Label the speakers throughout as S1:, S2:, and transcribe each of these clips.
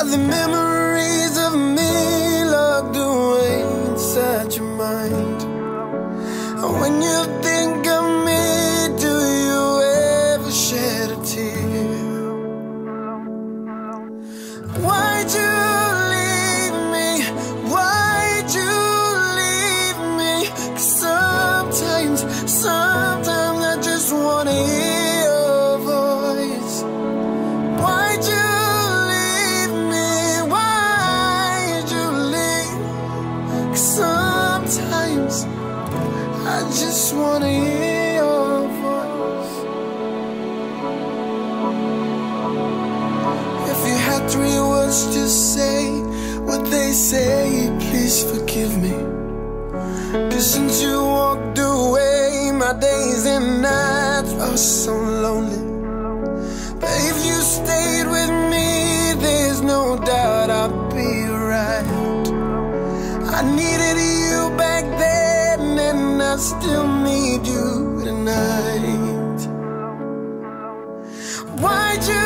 S1: of the memories of me locked away inside your mind? When you sometimes I just wanna hear your voice. If you had three words to say, would they say, please forgive me? Cause since you walked away, my days and nights are so lonely. But if you stayed with me, there's no doubt I'd be right. I needed you back I still need you tonight. Why'd you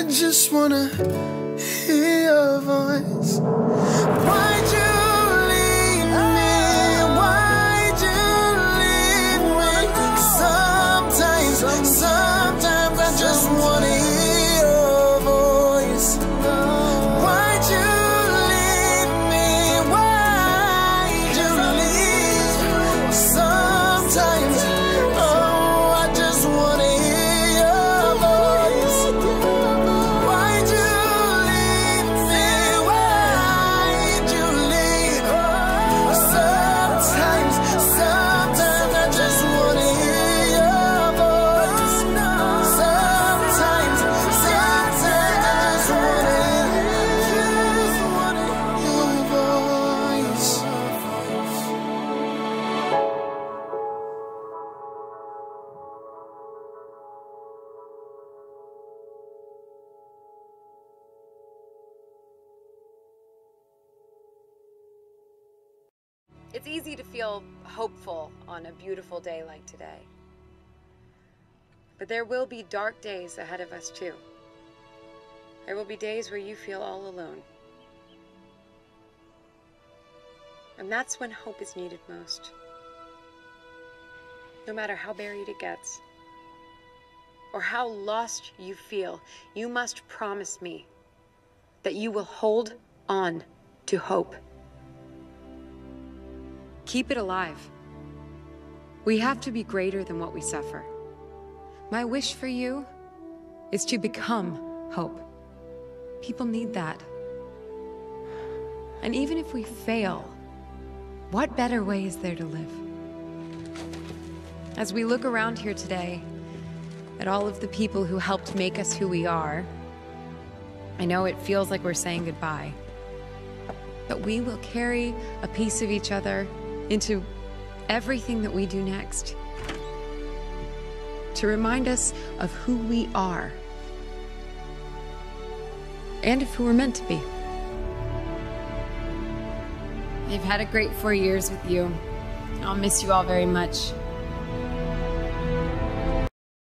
S1: I just wanna hear your voice.
S2: It's easy to feel hopeful on a beautiful day like today. But there will be dark days ahead of us, too. There will be days where you feel all alone. And that's when hope is needed most. No matter how buried it gets, or how lost you feel, you must promise me that you will hold on to hope. Keep it alive. We have to be greater than what we suffer. My wish for you is to become hope. People need that. And even if we fail, what better way is there to live? As we look around here today at all of the people who helped make us who we are, I know it feels like we're saying goodbye. But we will carry a piece of each other into everything that we do next. To remind us of who we are and of who we're meant to be. I've had a great four years with you. I'll miss you all very much.